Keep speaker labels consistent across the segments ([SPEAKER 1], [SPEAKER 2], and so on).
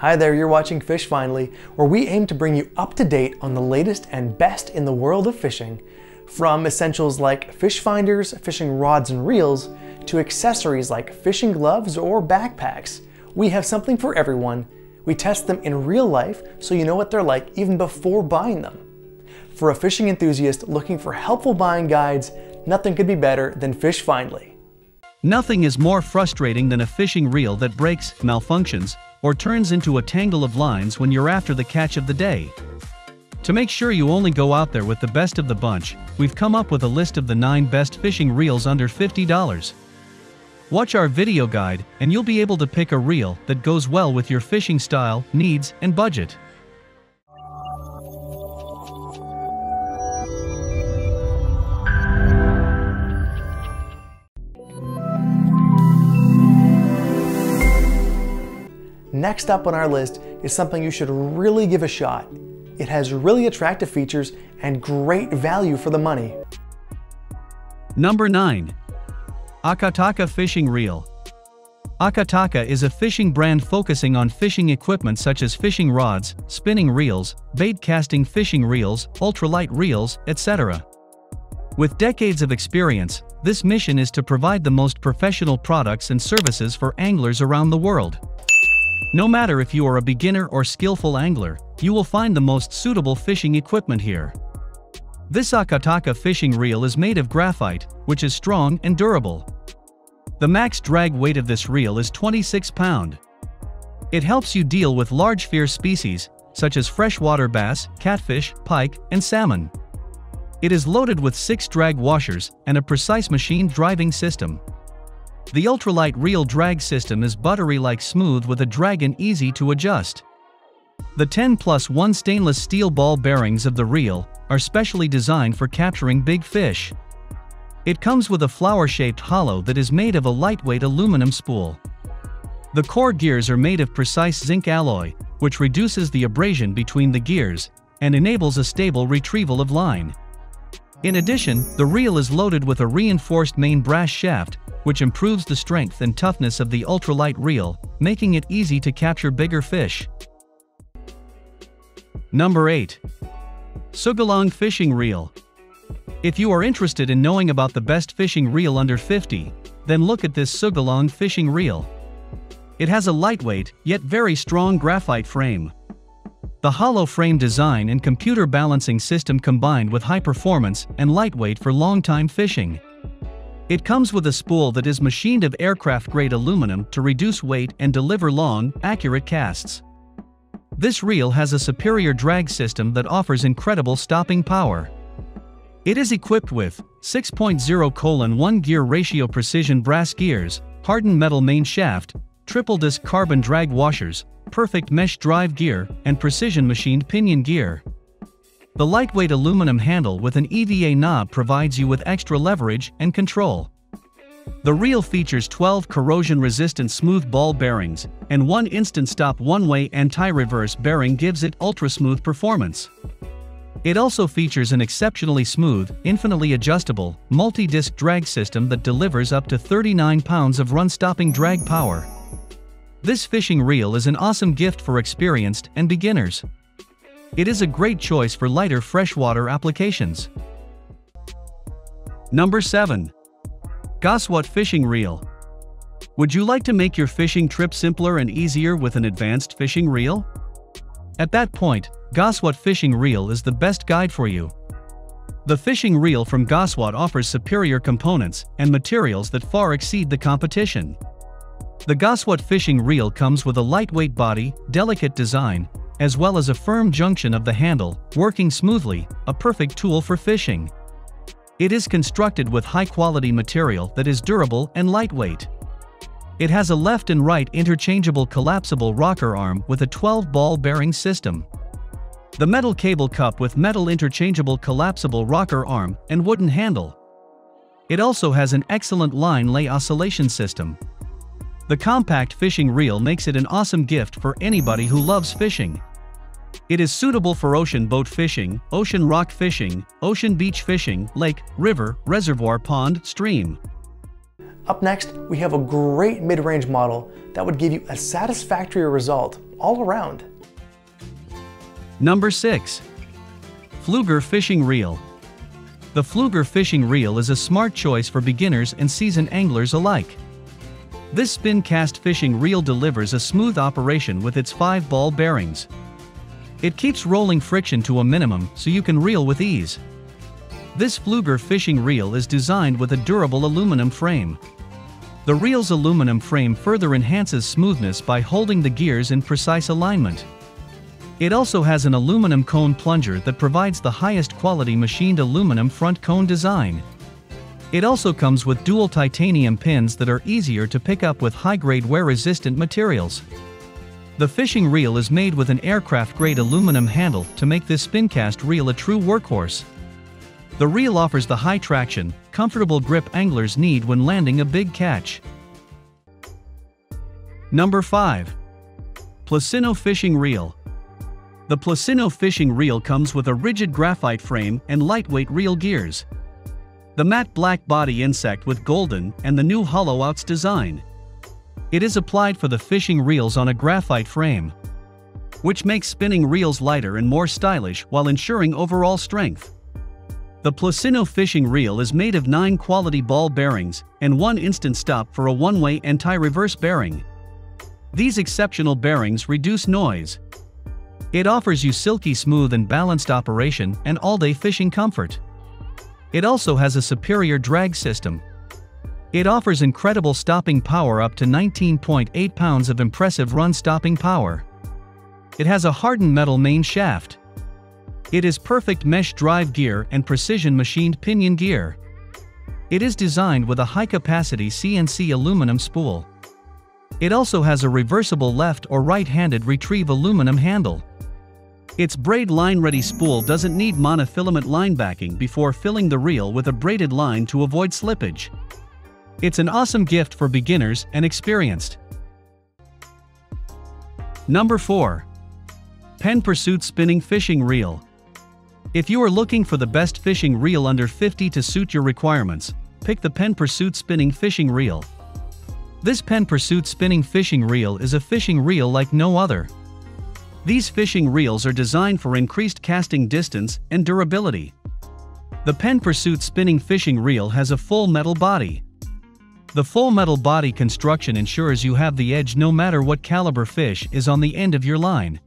[SPEAKER 1] Hi there, you're watching FishFindly, where we aim to bring you up to date on the latest and best in the world of fishing. From essentials like fish finders, fishing rods and reels, to accessories like fishing gloves or backpacks, we have something for everyone. We test them in real life so you know what they're like even before buying them. For a fishing enthusiast looking for helpful buying guides, nothing could be better than FishFindly.
[SPEAKER 2] Nothing is more frustrating than a fishing reel that breaks, malfunctions, or turns into a tangle of lines when you're after the catch of the day. To make sure you only go out there with the best of the bunch, we've come up with a list of the 9 best fishing reels under $50. Watch our video guide and you'll be able to pick a reel that goes well with your fishing style, needs, and budget.
[SPEAKER 1] Next up on our list is something you should really give a shot. It has really attractive features and great value for the money.
[SPEAKER 2] Number 9. Akataka Fishing Reel. Akataka is a fishing brand focusing on fishing equipment such as fishing rods, spinning reels, bait casting fishing reels, ultralight reels, etc. With decades of experience, this mission is to provide the most professional products and services for anglers around the world. No matter if you are a beginner or skillful angler, you will find the most suitable fishing equipment here. This Akataka fishing reel is made of graphite, which is strong and durable. The max drag weight of this reel is 26 pound. It helps you deal with large fierce species, such as freshwater bass, catfish, pike, and salmon. It is loaded with six drag washers and a precise machine driving system. The ultralight reel drag system is buttery-like smooth with a dragon easy to adjust. The 10 plus 1 stainless steel ball bearings of the reel are specially designed for capturing big fish. It comes with a flower-shaped hollow that is made of a lightweight aluminum spool. The core gears are made of precise zinc alloy, which reduces the abrasion between the gears and enables a stable retrieval of line. In addition, the reel is loaded with a reinforced main brass shaft which improves the strength and toughness of the ultralight reel, making it easy to capture bigger fish. Number 8. Sougayilang Fishing Reel. If you are interested in knowing about the best fishing reel under 50, then look at this Sougayilang fishing reel. It has a lightweight, yet very strong graphite frame. The hollow frame design and computer balancing system combined with high performance and lightweight for long-time fishing. It comes with a spool that is machined of aircraft-grade aluminum to reduce weight and deliver long, accurate casts. This reel has a superior drag system that offers incredible stopping power. It is equipped with 6.0 1 gear ratio precision brass gears, hardened metal main shaft, triple disc carbon drag washers, perfect mesh drive gear, and precision machined pinion gear. The lightweight aluminum handle with an EVA knob provides you with extra leverage and control. The reel features 12 corrosion-resistant smooth ball bearings, and one instant stop one-way anti-reverse bearing gives it ultra-smooth performance. It also features an exceptionally smooth, infinitely adjustable, multi-disc drag system that delivers up to 39 pounds of run-stopping drag power. This fishing reel is an awesome gift for experienced and beginners. It is a great choice for lighter freshwater applications. Number 7. Goswot Fishing Reel. Would you like to make your fishing trip simpler and easier with an advanced fishing reel? At that point, Goswot Fishing Reel is the best guide for you. The fishing reel from Goswot offers superior components and materials that far exceed the competition. The Goswot fishing reel comes with a lightweight body, delicate design, as well as a firm junction of the handle, working smoothly, a perfect tool for fishing. It is constructed with high-quality material that is durable and lightweight. It has a left and right interchangeable collapsible rocker arm with a 12-ball bearing system. The metal cable cup with metal interchangeable collapsible rocker arm and wooden handle. It also has an excellent line lay oscillation system. The compact fishing reel makes it an awesome gift for anybody who loves fishing. It is suitable for ocean boat fishing, ocean rock fishing, ocean beach fishing, lake, river, reservoir pond, stream.
[SPEAKER 1] Up next, we have a great mid-range model that would give you a satisfactory result all around.
[SPEAKER 2] Number 6. Pflueger Fishing Reel. The Pflueger Fishing Reel is a smart choice for beginners and seasoned anglers alike. This spin cast fishing reel delivers a smooth operation with its 5 ball bearings. It keeps rolling friction to a minimum so you can reel with ease. This Pflueger fishing reel is designed with a durable aluminum frame. The reel's aluminum frame further enhances smoothness by holding the gears in precise alignment. It also has an aluminum cone plunger that provides the highest quality machined aluminum front cone design. It also comes with dual titanium pins that are easier to pick up with high-grade wear-resistant materials. The fishing reel is made with an aircraft-grade aluminum handle to make this spincast reel a true workhorse. The reel offers the high traction, comfortable grip anglers need when landing a big catch. Number 5. Plusinno Fishing Reel. The Plusinno fishing reel comes with a rigid graphite frame and lightweight reel gears the matte black body insect with golden and the new hollow outs design. It is applied for the fishing reels on a graphite frame, which makes spinning reels lighter and more stylish while ensuring overall strength. The Plusinno fishing reel is made of 9 quality ball bearings and one instant stop for a one-way anti-reverse bearing. These exceptional bearings reduce noise. It offers you silky smooth and balanced operation and all-day fishing comfort. It also has a superior drag system. It offers incredible stopping power up to 19.8 pounds of impressive run stopping power. It has a hardened metal main shaft. It is perfect mesh drive gear and precision machined pinion gear. It is designed with a high-capacity CNC aluminum spool. It also has a reversible left or right-handed retrieve aluminum handle. Its braid line-ready spool doesn't need monofilament line backing before filling the reel with a braided line to avoid slippage. It's an awesome gift for beginners and experienced. Number 4. Penn Pursuit Spinning Fishing Reel. If you are looking for the best fishing reel under 50 to suit your requirements, pick the Penn Pursuit Spinning Fishing Reel. This Penn Pursuit Spinning Fishing Reel is a fishing reel like no other. These fishing reels are designed for increased casting distance and durability. The Penn Pursuit spinning fishing reel has a full metal body. The full metal body construction ensures you have the edge no matter what caliber fish is on the end of your line.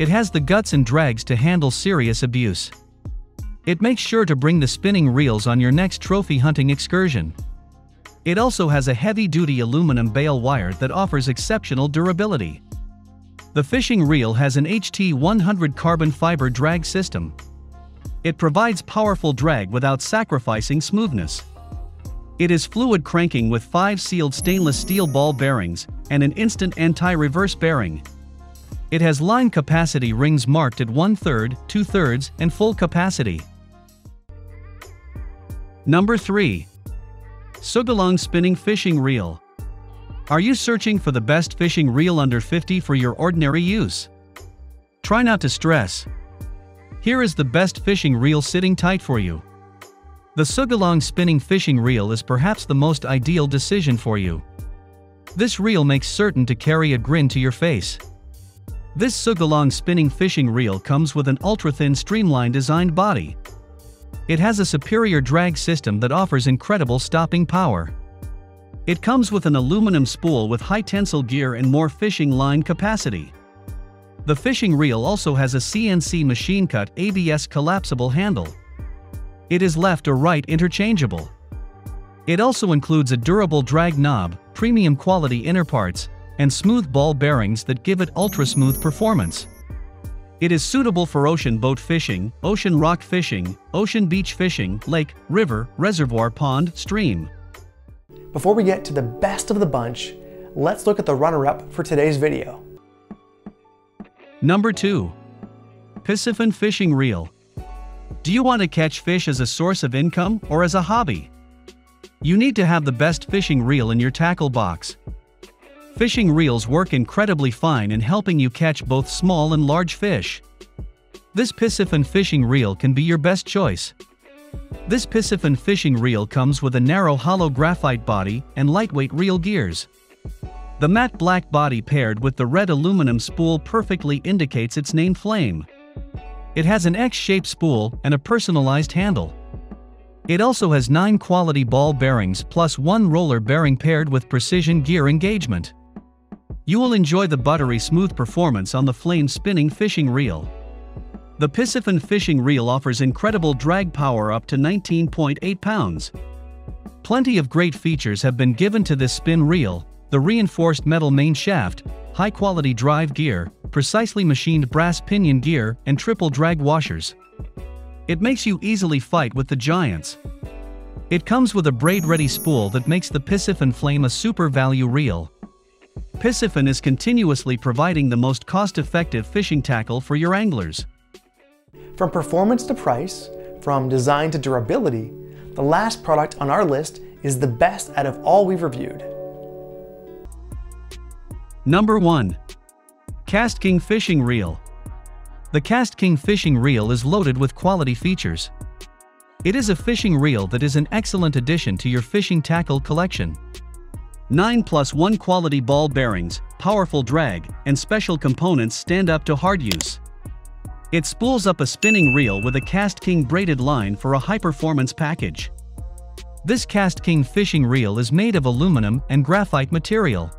[SPEAKER 2] It has the guts and drags to handle serious abuse. It makes sure to bring the spinning reels on your next trophy hunting excursion. It also has a heavy-duty aluminum bale wire that offers exceptional durability. The fishing reel has an HT100 carbon fiber drag system. It provides powerful drag without sacrificing smoothness. It is fluid cranking with 5 sealed stainless steel ball bearings and an instant anti-reverse bearing. It has line capacity rings marked at 1 third, 2 thirds, and full capacity. Number 3. Sougayilang Spinning Fishing Reel. Are you searching for the best fishing reel under 50 for your ordinary use? Try not to stress. Here is the best fishing reel sitting tight for you. The Sougayilang spinning fishing reel is perhaps the most ideal decision for you. This reel makes certain to carry a grin to your face. This Sougayilang spinning fishing reel comes with an ultra-thin streamlined designed body. It has a superior drag system that offers incredible stopping power. It comes with an aluminum spool with high tensile gear and more fishing line capacity. The fishing reel also has a CNC machine cut ABS collapsible handle. It is left or right interchangeable. It also includes a durable drag knob, premium quality inner parts, and smooth ball bearings that give it ultra-smooth performance. It is suitable for ocean boat fishing, ocean rock fishing, ocean beach fishing, lake, river, reservoir pond, stream.
[SPEAKER 1] Before we get to the best of the bunch, let's look at the runner-up for today's video.
[SPEAKER 2] Number 2. Piscifun Fishing Reel. Do you want to catch fish as a source of income or as a hobby? You need to have the best fishing reel in your tackle box. Fishing reels work incredibly fine in helping you catch both small and large fish. This Piscifun fishing reel can be your best choice. This Piscifun fishing reel comes with a narrow hollow graphite body and lightweight reel gears. The matte black body paired with the red aluminum spool perfectly indicates its name Flame. It has an X-shaped spool and a personalized handle. It also has 9 quality ball bearings plus one roller bearing paired with precision gear engagement. You will enjoy the buttery smooth performance on the flame spinning fishing reel. The Piscifun fishing reel offers incredible drag power up to 19.8 pounds. Plenty of great features have been given to this spin reel, the reinforced metal main shaft, high-quality drive gear, precisely machined brass pinion gear, and triple drag washers. It makes you easily fight with the giants. It comes with a braid-ready spool that makes the Piscifun Flame a super value reel. Piscifun is continuously providing the most cost-effective fishing tackle for your anglers.
[SPEAKER 1] From performance to price, from design to durability, the last product on our list is the best out of all we've reviewed.
[SPEAKER 2] Number 1. Cast King Fishing Reel. The Cast King Fishing Reel is loaded with quality features. It is a fishing reel that is an excellent addition to your fishing tackle collection. 9 plus 1 quality ball bearings, powerful drag, and special components stand up to hard use. It spools up a spinning reel with a Cast King braided line for a high-performance package. This Cast King fishing reel is made of aluminum and graphite material.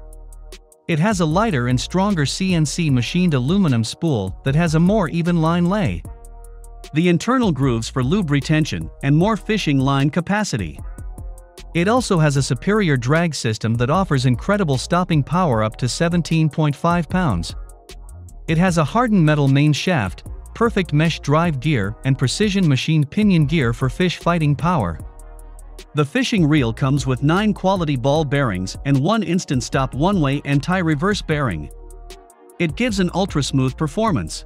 [SPEAKER 2] It has a lighter and stronger CNC machined aluminum spool that has a more even line lay. The internal grooves for lube retention and more fishing line capacity. It also has a superior drag system that offers incredible stopping power up to 17.5 pounds. It has a hardened metal main shaft, perfect mesh drive gear and precision machined pinion gear for fish fighting power. The fishing reel comes with 9 quality ball bearings and one instant stop one-way anti-reverse bearing. It gives an ultra-smooth performance.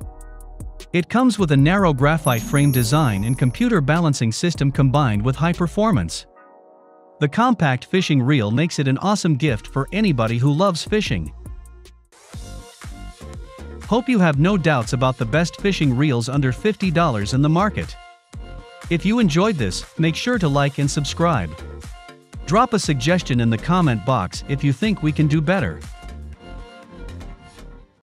[SPEAKER 2] It comes with a narrow graphite frame design and computer balancing system combined with high performance. The compact fishing reel makes it an awesome gift for anybody who loves fishing. Hope you have no doubts about the best fishing reels under $50 in the market. If you enjoyed this, make sure to like and subscribe. Drop a suggestion in the comment box if you think we can do better.